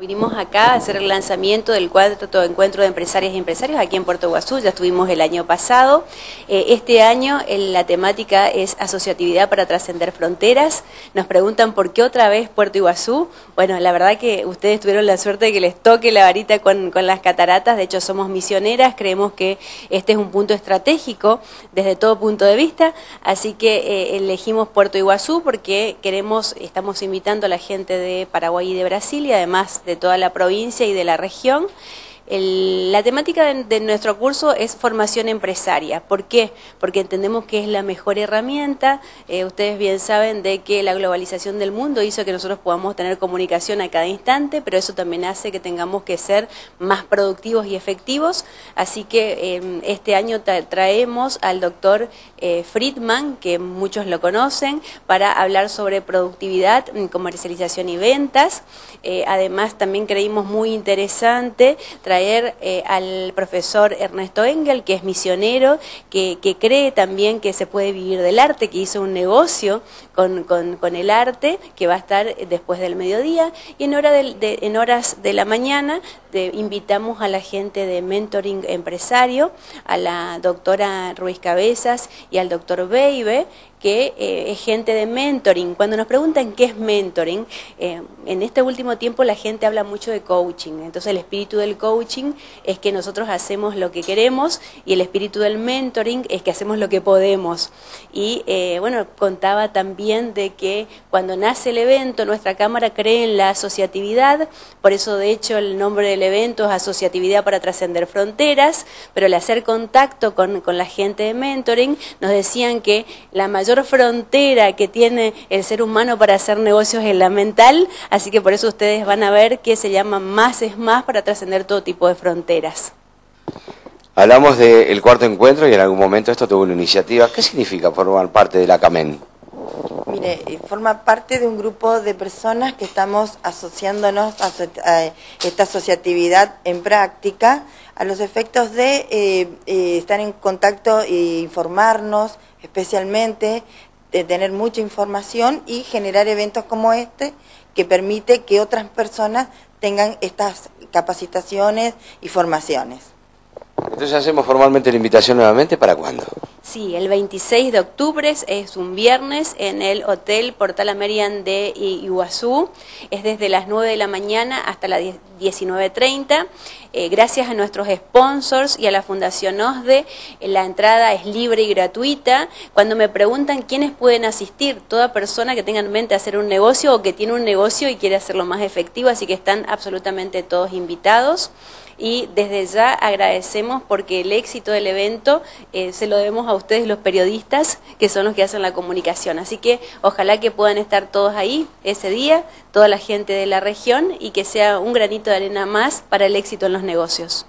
Vinimos acá a hacer el lanzamiento del cuarto encuentro de empresarias y empresarios aquí en Puerto Iguazú, ya estuvimos el año pasado. Eh, este año la temática es asociatividad para trascender fronteras. Nos preguntan por qué otra vez Puerto Iguazú. Bueno, la verdad que ustedes tuvieron la suerte de que les toque la varita con, las cataratas, de hecho somos misioneras, creemos que este es un punto estratégico desde todo punto de vista, así que eh, elegimos Puerto Iguazú porque queremos, estamos invitando a la gente de Paraguay y de Brasil y además de de toda la provincia y de la región la temática de, nuestro curso es formación empresaria. ¿Por qué? Porque entendemos que es la mejor herramienta. Eh, ustedes bien saben de que la globalización del mundo hizo que nosotros podamos tener comunicación a cada instante, pero eso también hace que tengamos que ser más productivos y efectivos. Así que em, este año traemos al doctor eh, Friedman, que muchos lo conocen, para hablar sobre productividad, comercialización y ventas. Eh, además, también creímos muy interesante traer eh, al profesor Ernesto Engel, que es misionero, que, cree también que se puede vivir del arte, que hizo un negocio con, con, el arte, que va a estar después del mediodía, y en, hora de, en horas de la mañana invitamos a la gente de Mentoring Empresario, a la doctora Ruiz Cabezas y al doctor Beibe, que eh, es gente de mentoring. Cuando nos preguntan qué es mentoring, eh, en este último tiempo la gente habla mucho de coaching. Entonces el espíritu del coaching es que nosotros hacemos lo que queremos y el espíritu del mentoring es que hacemos lo que podemos. Y eh, bueno, contaba también de que cuando nace el evento, nuestra Cámara cree en la asociatividad, por eso de hecho el nombre del evento es Asociatividad para Trascender Fronteras, pero al hacer contacto con, con la gente de mentoring nos decían que la mayor frontera que tiene el ser humano para hacer negocios es la mental, así que por eso ustedes van a ver que se llama Más es Más para trascender todo tipo de fronteras. Hablamos del cuarto encuentro y en algún momento esto tuvo una iniciativa. ¿Qué significa formar parte de la CAMEN? Mire, eh, forma parte de un grupo de personas que estamos asociándonos a, esta asociatividad en práctica a los efectos de eh, eh, estar en contacto e informarnos, especialmente de tener mucha información y generar eventos como este que permite que otras personas tengan estas capacitaciones y formaciones. Entonces hacemos formalmente la invitación nuevamente para cuándo? Sí, el 26 de octubre es un viernes en el Hotel Portal American de Iguazú. Es desde las 9 de la mañana hasta las 19.30. Eh, gracias a nuestros sponsors y a la Fundación OSDE, la entrada es libre y gratuita. Cuando me preguntan quiénes pueden asistir, toda persona que tenga en mente hacer un negocio o que tiene un negocio y quiere hacerlo más efectivo, así que están absolutamente todos invitados y desde ya agradecemos porque el éxito del evento eh, se lo debemos a ustedes los periodistas que son los que hacen la comunicación. Así que ojalá que puedan estar todos ahí ese día, toda la gente de la región y que sea un granito de arena más para el éxito en los negocios.